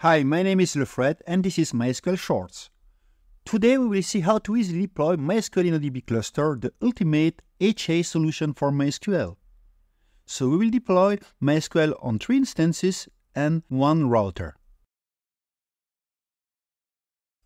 Hi, my name is Lefred and this is MySQL Shorts. Today we will see how to easily deploy MySQL InnoDB cluster, the ultimate HA solution for MySQL. So we will deploy MySQL on three instances and one router.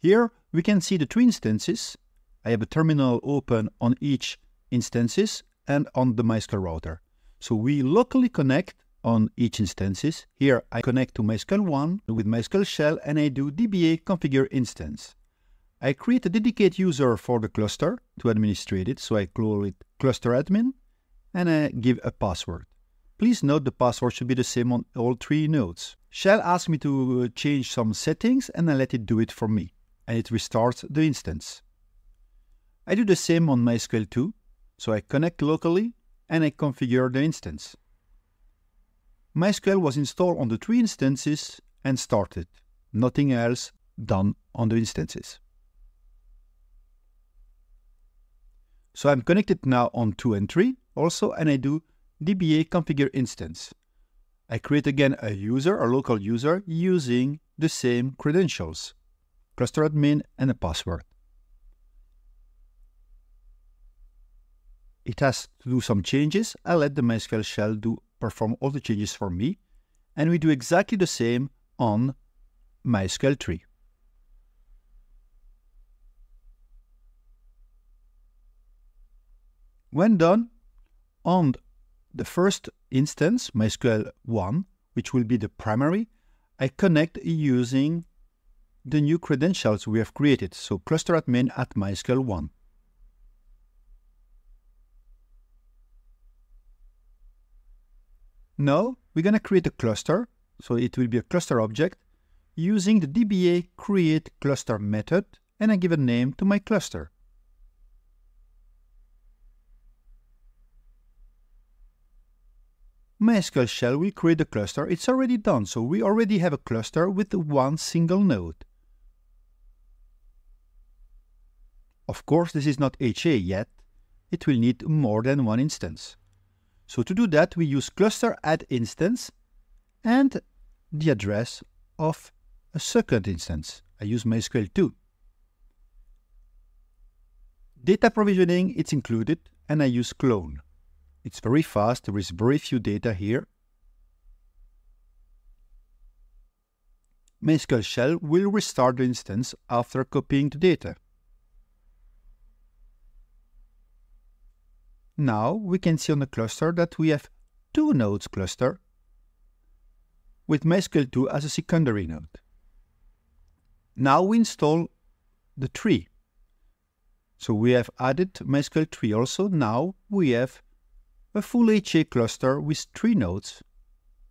Here we can see the three instances. I have a terminal open on each instances and on the MySQL router. So we locally connect on each instances. Here I connect to MySQL 1 with MySQL shell and I do dba configure instance. I create a dedicated user for the cluster to administrate it, so I call it cluster admin and I give a password. Please note the password should be the same on all three nodes. Shell asks me to uh, change some settings and I let it do it for me and it restarts the instance. I do the same on MySQL 2, so I connect locally and I configure the instance. MySQL was installed on the three instances and started. Nothing else done on the instances. So I'm connected now on 2 and 3 also and I do dba configure instance. I create again a user, a local user, using the same credentials, cluster admin and a password. It has to do some changes. I let the MySQL shell do perform all the changes for me. And we do exactly the same on MySQL 3. When done, on the first instance, MySQL 1, which will be the primary, I connect using the new credentials we have created, so cluster admin at MySQL 1. Now we're going to create a cluster. So it will be a cluster object using the dba create cluster method and I give a name to my cluster. MySQL shell will create the cluster. It's already done, so we already have a cluster with one single node. Of course, this is not HA yet. It will need more than one instance. So to do that, we use cluster add instance and the address of a second instance. I use MySQL 2. Data provisioning, it's included, and I use clone. It's very fast, there is very few data here. MySQL shell will restart the instance after copying the data. Now we can see on the cluster that we have two nodes cluster with MySQL 2 as a secondary node. Now we install the tree. So we have added MySQL 3 also. Now we have a full HA cluster with three nodes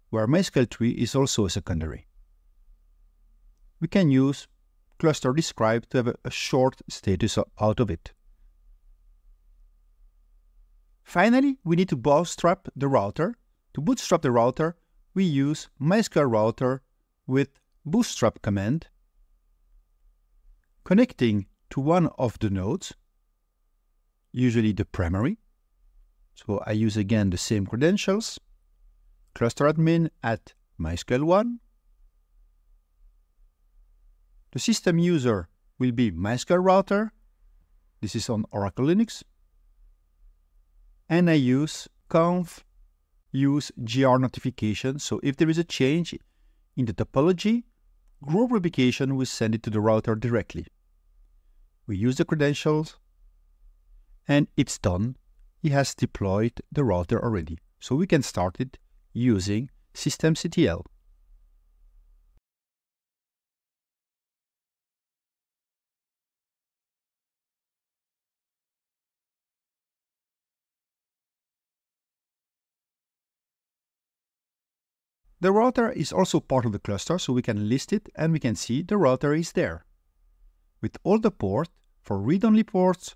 where MySQL 3 is also a secondary. We can use cluster describe to have a short status out of it. Finally, we need to bootstrap the router. To bootstrap the router, we use MySQL router with bootstrap command, connecting to one of the nodes, usually the primary. So I use again the same credentials, cluster admin at MySQL 1. The system user will be MySQL router. This is on Oracle Linux and I use conf use gr notification. So if there is a change in the topology, group replication will send it to the router directly. We use the credentials and it's done. He has deployed the router already. So we can start it using systemctl. The router is also part of the cluster, so we can list it and we can see the router is there. With all the ports for read-only ports,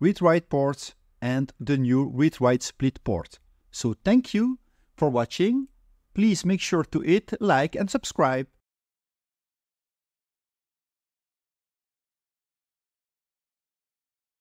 read-write ports, and the new read-write split port. So thank you for watching. Please make sure to hit like and subscribe.